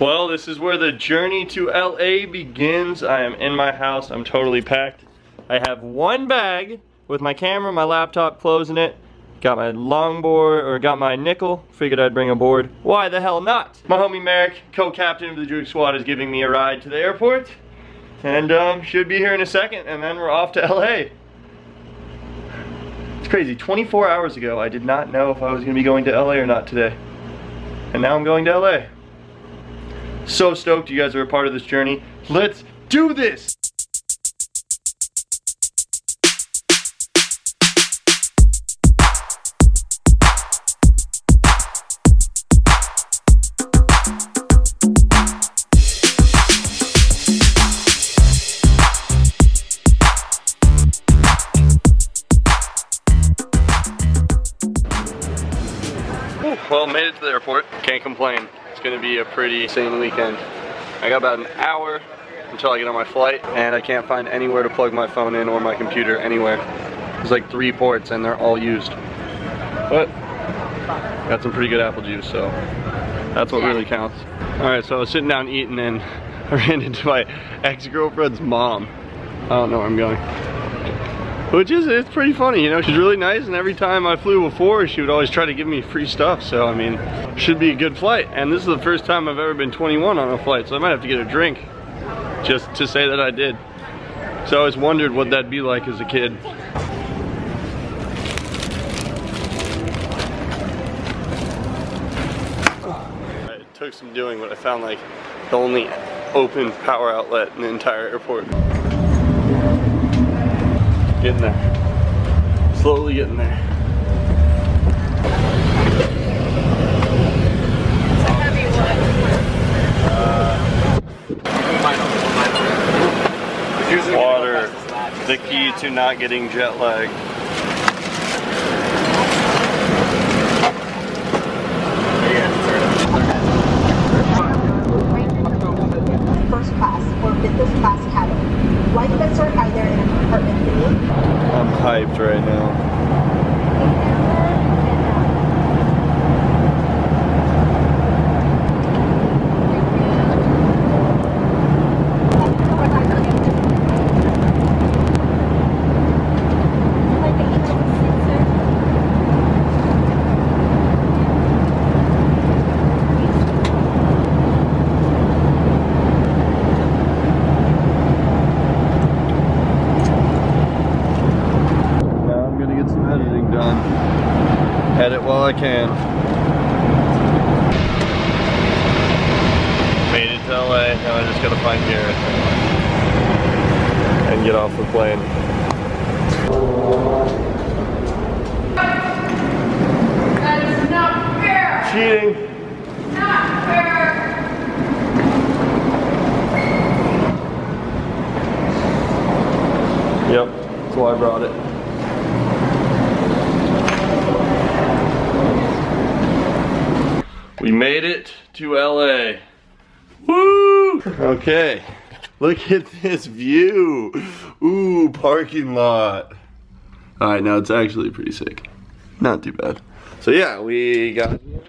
Well, this is where the journey to LA begins. I am in my house. I'm totally packed. I have one bag with my camera, my laptop, clothes in it. Got my longboard, or got my nickel. Figured I'd bring a board. Why the hell not? My homie Merrick, co-captain of the Joog Squad, is giving me a ride to the airport. And um, should be here in a second, and then we're off to LA. It's crazy, 24 hours ago, I did not know if I was gonna be going to LA or not today. And now I'm going to LA. So stoked you guys are a part of this journey. Let's do this! Well, made it to the airport. Can't complain. It's gonna be a pretty insane weekend. I got about an hour until I get on my flight, and I can't find anywhere to plug my phone in or my computer anywhere. There's like three ports, and they're all used. But, got some pretty good apple juice, so that's what really counts. All right, so I was sitting down eating, and I ran into my ex-girlfriend's mom. I don't know where I'm going. Which is, it's pretty funny, you know, she's really nice and every time I flew before, she would always try to give me free stuff. So, I mean, should be a good flight. And this is the first time I've ever been 21 on a flight, so I might have to get a drink just to say that I did. So I always wondered what that'd be like as a kid. It took some doing, but I found like the only open power outlet in the entire airport. Getting there. Slowly getting there. Water, the key to not getting jet lag. first class or business class cabin. Flight beds are either in a compartment I'm hyped right. Now I'm gonna get some editing done. Edit while I can. Made to now I just gotta find Garrett. And get off the plane. That is not fair! Cheating! Not fair! Yep, that's why I brought it. We made it to LA. Woo! Okay, look at this view. Ooh, parking lot. All right, now it's actually pretty sick. Not too bad. So yeah, we got here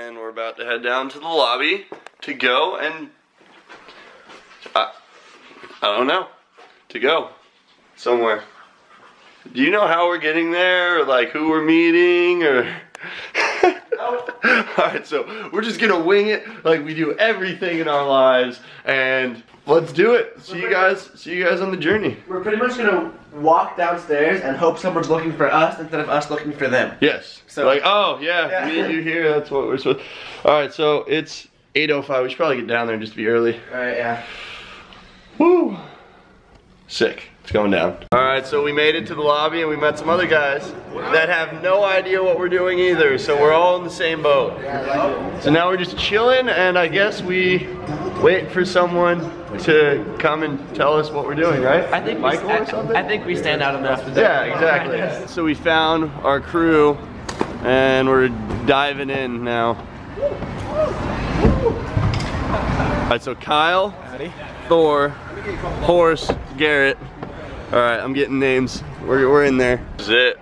and we're about to head down to the lobby to go and I, I don't know, to go somewhere. Do you know how we're getting there or like who we're meeting or Alright, so we're just gonna wing it like we do everything in our lives and let's do it. See you guys see you guys on the journey. We're pretty much gonna walk downstairs and hope someone's looking for us instead of us looking for them. Yes. So- like, oh yeah, Yeah. me and you here, that's what we're supposed Alright, so it's 8.05. We should probably get down there just to be early. Alright, yeah. Woo! Sick. It's going down. Alright, so we made it to the lobby and we met some other guys that have no idea what we're doing either, so we're all in the same boat. So now we're just chilling and I guess we wait for someone to come and tell us what we're doing, right? I think Michael we, or something? I, I think we stand out enough. Yeah, exactly. So we found our crew and we're diving in now. Alright, so Kyle, Thor, Horse, Garrett. Alright, I'm getting names. We're, we're in there. This is it.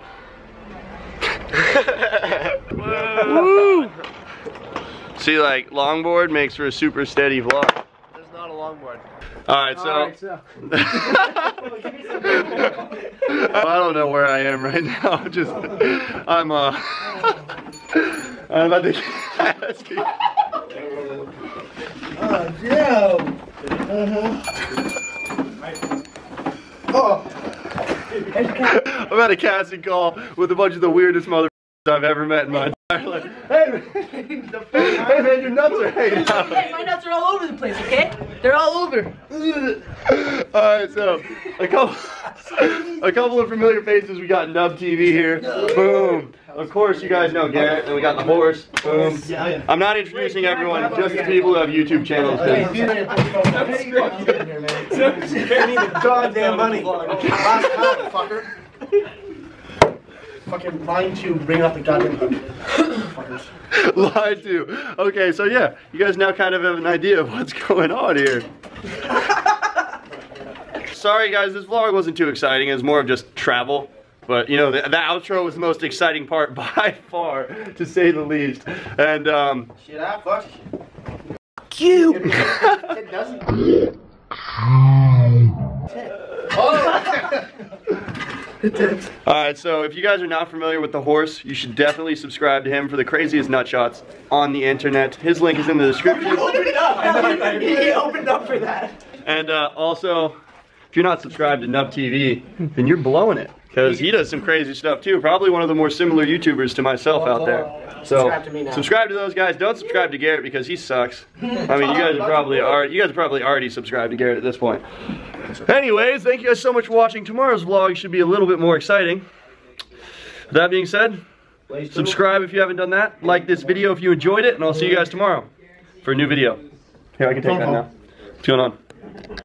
Woo! See, like, longboard makes for a super steady vlog. There's not a longboard. Alright, so. I don't know where I am right now. I'm just, I'm, uh, I'm about to cast it. Oh, Joe. Oh. I'm at a casting call with a bunch of the weirdest mother I've ever met in my entire life. Hey, man, hey man, your nuts are hanging out. Hey, my nuts are all over the place, okay? They're all over. Alright, so a couple a couple of familiar faces. We got Nub TV here. Boom. Of course you guys know Garrett, and we got the horse. Boom. I'm not introducing everyone, just the people who have YouTube channels. 'cause- Goddamn money. Last time, fucker. Fucking lying to bring up the goddamn fuckers. Lied to. Okay, so yeah, you guys now kind of have an idea of what's going on here. Sorry guys, this vlog wasn't too exciting. It was more of just travel. But you know, the, the outro was the most exciting part by far, to say the least. And um, Shit, ah, fuck. you. It doesn't. All right, so if you guys are not familiar with the horse, you should definitely subscribe to him for the craziest nut shots on the internet. His link is in the description. he opened up. He opened up for that. And uh, also, if you're not subscribed to Nub TV, then you're blowing it. Because he does some crazy stuff too. Probably one of the more similar YouTubers to myself out there. So Subscribe to me now. subscribe to those guys. Don't subscribe to Garrett because he sucks. I mean, you guys are probably already, you guys are probably already subscribed to Garrett at this point. Anyways, thank you guys so much for watching. Tomorrow's vlog should be a little bit more exciting. That being said, subscribe if you haven't done that. Like this video if you enjoyed it, and I'll see you guys tomorrow for a new video. Here, I can take that now. What's going on?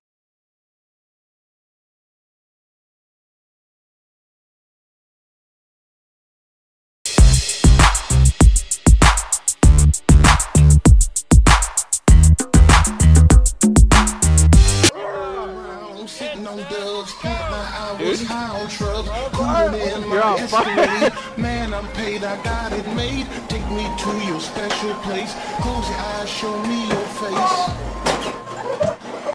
Sitting on dubs, count my high on trucks, cooling in my Escalade. Man, I'm paid, I got it made. Take me to your special place. Close your eyes, show me your face.